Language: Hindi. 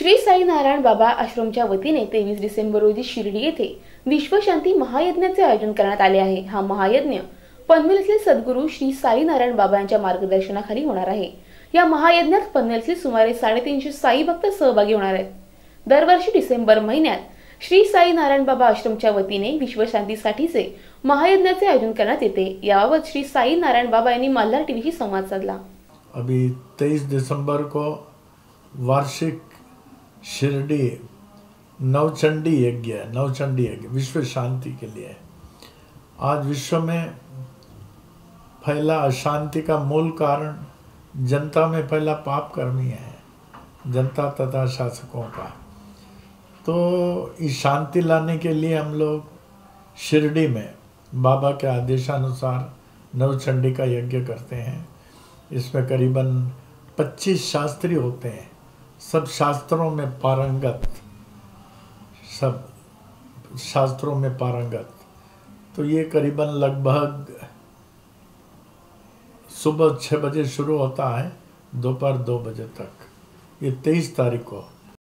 श्री साई नारायण बाबा आश्रमच्या वतीने तेवीस डिसेंबर रोजी शिर्डी येथे विश्वशांती महायज्ञाचे आयोजन करण्यात आले आहे. हा महायज्ञ पनवेलचे सद्गुरू श्री साई नारायण बाबा यांच्या मार्गदर्शनाखाली होणार आहे. या महायज्ञात पनवेलचे सुमारे साडेतीनशे साई भक्त सहभागी होणार आहेत. दरवर्षी डिसेंबर महिन्यात श्री साई नारायण बाबा आश्रमच्या वतीने विश्वशांतीसाठीचे महायज्ञाचे आयोजन करण्यात येते. याबाबत श्री साई नारायण बाबा यांनी मल्हार टीव्हीशी संवाद साधला. अभी 23 दिसंबर को वार्षिक शिरडी, नवचंडी यज्ञ है नवचंडी यज्ञ, विश्व शांति के लिए। आज विश्व में फैला अशांति का मूल कारण जनता में फैला पाप कर्मी है, जनता तथा शासकों का। तो इस शांति लाने के लिए हम लोग शिरडी में बाबा के आदेशानुसार नवचंडी का यज्ञ करते हैं। इसमें करीबन 25 शास्त्री होते हैं। सब शास्त्रों में पारंगत, सब शास्त्रों में पारंगत। तो ये करीबन लगभग सुबह छः बजे शुरू होता है, दोपहर दो बजे तक। ये तेईस तारीख को।